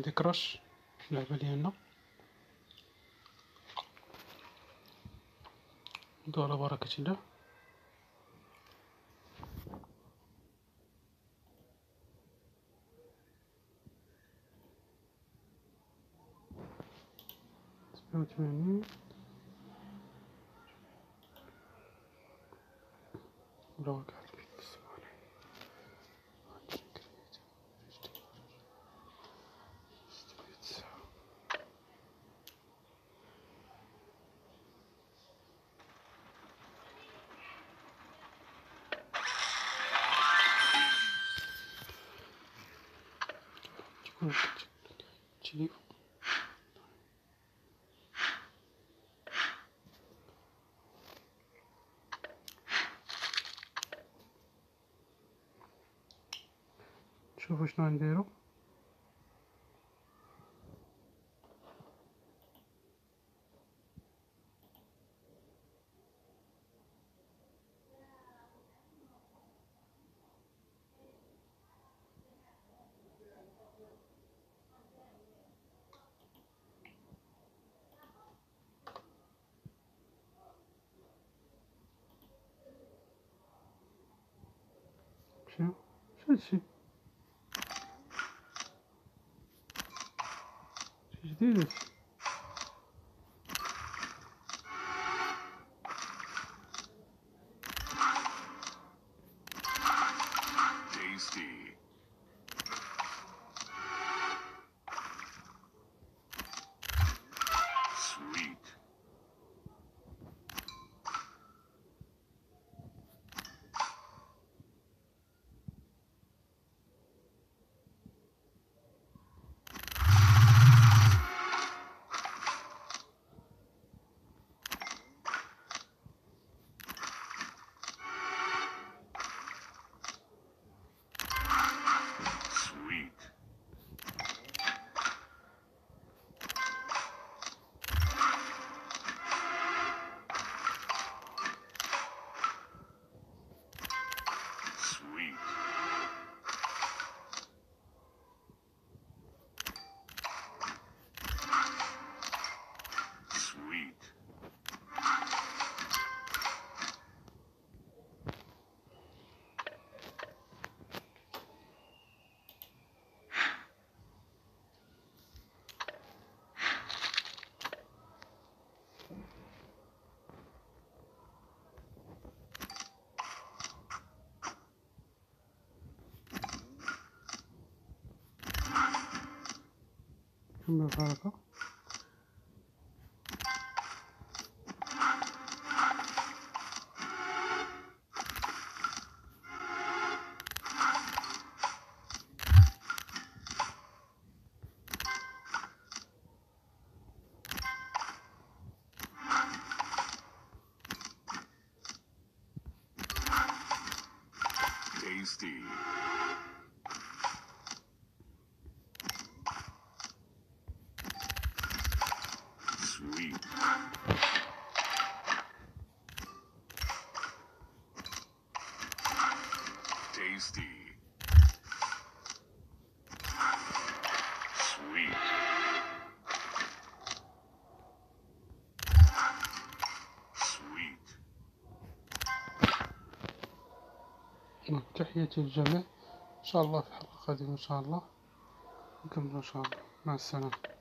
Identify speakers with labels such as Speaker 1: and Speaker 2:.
Speaker 1: عندي كراش لعبة ديالنا ندوي على بركة الله سبعة وثمانين. 지금 주부시는 대로? with
Speaker 2: she? She's doing. 한번
Speaker 1: 갈까?
Speaker 2: Tasty.
Speaker 1: تحياتي للجميع. إن شاء الله في حلقة قادمة إن شاء الله. نكمل إن شاء الله. مع السلامة.